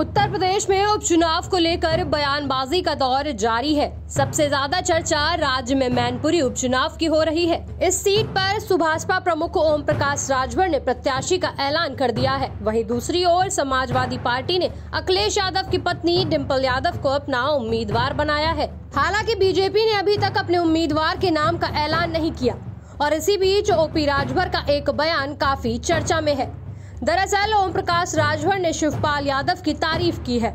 प्रदेश में उपचुनाव को लेकर बयानबाजी का दौर जारी है। सबसे ज़्यादा चर्चा राज्य में मैनपुरी उपचुनाव की हो रही है। इस सीट पर सुभाषपा प्रमुख ओम प्रकाश राजभर ने प्रत्याशी का ऐलान कर दिया है। वहीं दूसरी ओर समाजवादी पार्टी ने अखिलेश यादव की पत्नी डिम्पल यादव को अपना उम्मीदवार बनाया है। हालाँकि बीजेपी ने अभी तक अपने उम्मीदवार के नाम का ऐलान नहीं किया। और इसी बीच ओपी राजभर का एक बयान काफ़ी चर्चा में है। दरअसल ओम प्रकाश राजभर ने शिवपाल यादव की तारीफ़ की है।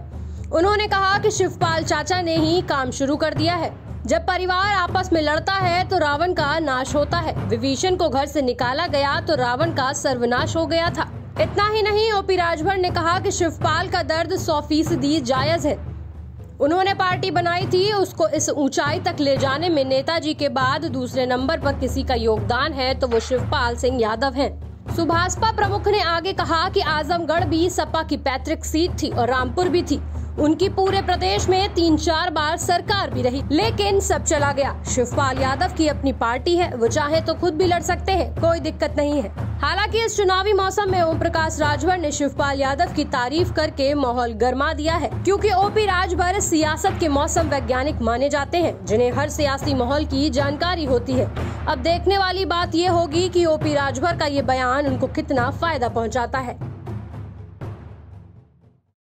उन्होंने कहा कि शिवपाल चाचा ने ही काम शुरू कर दिया है। जब परिवार आपस में लड़ता है तो रावण का नाश होता है। विभीषण को घर से निकाला गया तो रावण का सर्वनाश हो गया था। इतना ही नहीं, ओपी राजभर ने कहा कि शिवपाल का दर्द सौ फ़ीसदी जायज़ है। उन्होंने पार्टी बनाई थी, उसको इस ऊंचाई तक ले जाने में नेताजी के बाद दूसरे नंबर पर किसी का योगदान है तो वो शिवपाल सिंह यादव हैं। सुभाषपा प्रमुख ने आगे कहा कि आजमगढ़ भी सपा की पैतृक सीट थी और रामपुर भी थी। उनकी पूरे प्रदेश में तीन चार बार सरकार भी रही। लेकिन सब चला गया। शिवपाल यादव की अपनी पार्टी है। वो चाहे तो खुद भी लड़ सकते हैं। कोई दिक्कत नहीं है। हालाँकि इस चुनावी मौसम में ओम प्रकाश राजभर ने शिवपाल यादव की तारीफ़ करके माहौल गर्मा दिया है। क्योंकि ओपी राजभर सियासत के मौसम वैज्ञानिक माने जाते हैं, जिन्हें हर सियासी माहौल की जानकारी होती है। अब देखने वाली बात ये होगी कि ओपी राजभर का ये बयान उनको कितना फ़ायदा पहुंचाता है।